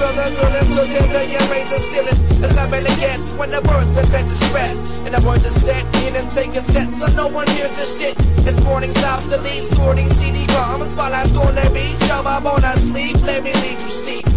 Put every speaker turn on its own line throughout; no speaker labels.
build a building. So 10 million, raise the ceiling. That's how really gets when the words prevent the stress. And the words are set, in and taking sets, so no one hears the shit. This morning's obsolete, sorting CD bombs while I storm their beats. Job I'm on a sleep, let me lead you see.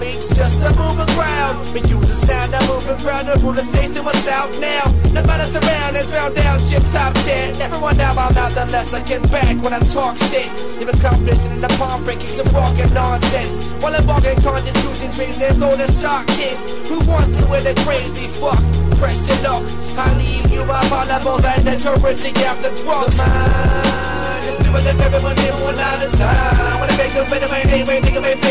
Beats, just a moving ground. We use the sound of moving rule the stage to what's out now. Nobody's around, it's round down, shit top 10. Everyone down my mouth unless I get back when I talk shit. Even competition in the palm break, keeps some walking nonsense. While I'm walking conscious, using dreams and the shark kids. Who wants to with a crazy fuck? Press your luck. I leave you the balls and encouraging after drugs. The mind is doing the very one here one out of time. When it makes us better, my name ain't nigga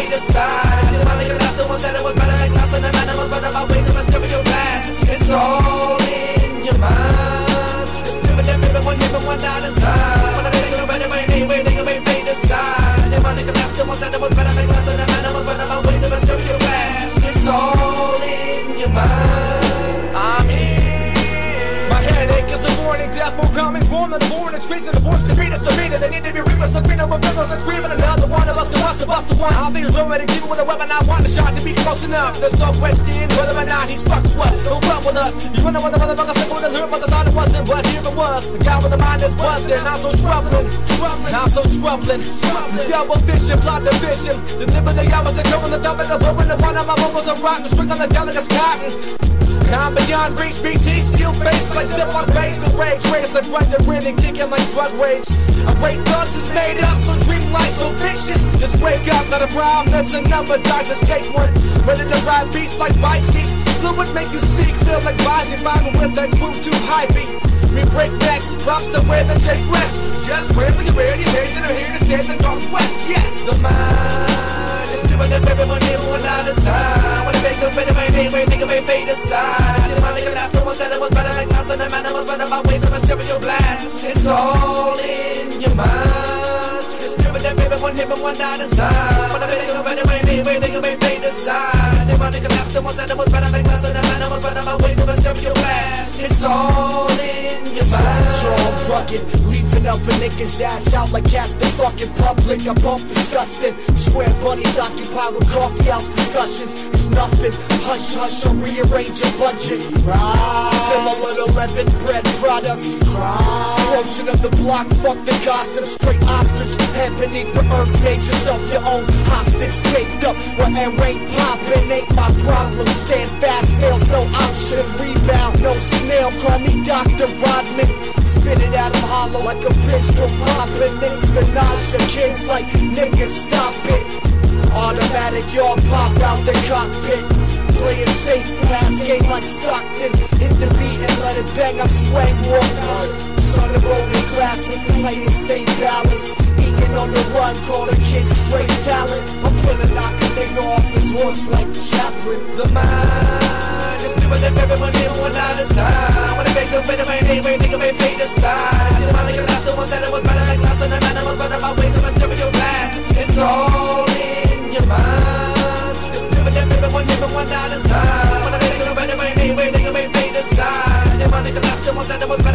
and
on the and trees and the force to beat us arena. They need to be reapers, Sabrina with rivers and cream and another one of us can bust the bust the one. I don't think it's already deep with a weapon. I want the shot to be close enough. There's no question whether or not he's fucked what. Don't with us. You what the motherfucker with the lyric, but I thought it wasn't. But here it was. The guy with the mind is buzzing. I'm so troubling. I'm so troubling. Double vision, plot division. Deliver the hours and going the double the boom and the one of my vocals are rotten. Strict on the delegates cotton. I'm beyond reach, BT, seal face like zip on base. The rage race like Brenda Rennie, kicking like drug raids. I wait thugs is made up, so dream life so vicious. Just wake up, not a problem, that's a number, dog, just take one. Ready to ride beats like bikes, these fluid make you sick, feel like. If I'm with that crew too hypey. We break necks, props to wear the J fresh. Just wait for your radio and I'm here to save the dark Northwest, yes.
The mind is doing the one here one out of time. When it makes us better, my name ain't nigga may fade aside. Said it was better like and the man was better about ways of a stereo blast. It's all in your mind. It's doing the very one here one of time. When it makes us better, my name ain't nigga may fade aside. The money got laugh, someone said it better like and the man better about ways of a stereo blast. It's all in your mind.
Jaw rugged, leaving out for niggas ass out like cats the fucking public. I bump disgusting. Square bunnies occupied with coffee house discussions. It's nothing. Hush, hush, I'll rearrange your budget. Similar to leaven bread products. Portion of the block, fuck the gossip. Straight ostrich, head beneath the earth. Made yourself your own hostage. Taped up where air ain't popping. Ain't my problem. Stand fast, fails no option. Rebound, no snail. Call me Dr. Rodman. Spit it out, I'm hollow like a pistol popping. It's the nausea. Kids like niggas, stop it. Automatic, y'all pop out the cockpit. Play it safe, fast game like Stockton. Hit the beat and let it bang, I swang walk on. Son of golden glass with the tightest stay balance. Eating on the run, call the kid straight talent. I'm gonna knock a nigga off his horse like Chaplin.
The mind is doing the very one one out of. When it makes us better, my name ain't nigga may fade aside. The laugh, someone said it was better like glass, and the man was better about ways of a stereo blast. It's all in your mind. It's doing the very one here one out of time. When it makes us better, my name ain't nigga may fade aside. The laugh, someone said it was better